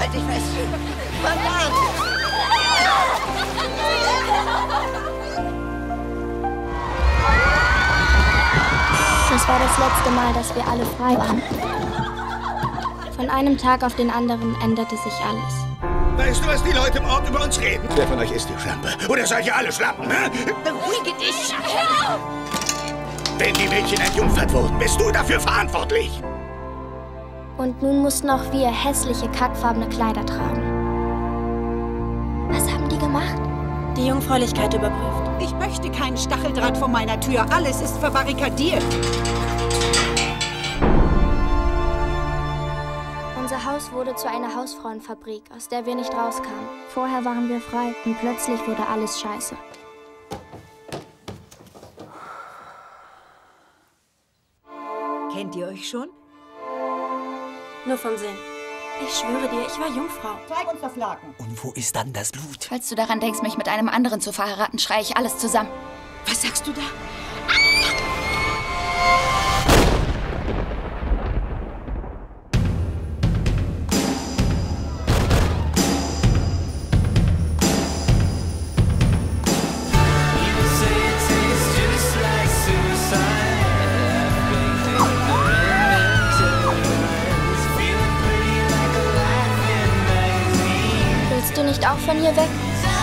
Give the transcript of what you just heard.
Halt dich fest! Verdammt! Das war das letzte Mal, dass wir alle frei waren. Von einem Tag auf den anderen änderte sich alles. Weißt du, was die Leute im Ort über uns reden? Wer von euch ist die Schlampe? Oder seid ihr alle Schlampen, ne? Beruhige dich! Wenn die Mädchen entjungfert wurden, bist du dafür verantwortlich. Und nun mussten auch wir hässliche, kackfarbene Kleider tragen. Was haben die gemacht? Die Jungfräulichkeit überprüft. Ich möchte keinen Stacheldraht vor meiner Tür. Alles ist verbarrikadiert. Unser Haus wurde zu einer Hausfrauenfabrik, aus der wir nicht rauskamen. Vorher waren wir frei und plötzlich wurde alles scheiße. Kennt ihr euch schon? Nur vom Sehen. Ich schwöre dir, ich war Jungfrau. Zeig uns das Laken. Und wo ist dann das Blut? Falls du daran denkst, mich mit einem anderen zu verheiraten, schreie ich alles zusammen. Was sagst du da? Nicht auch von hier weg?